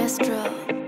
Astro.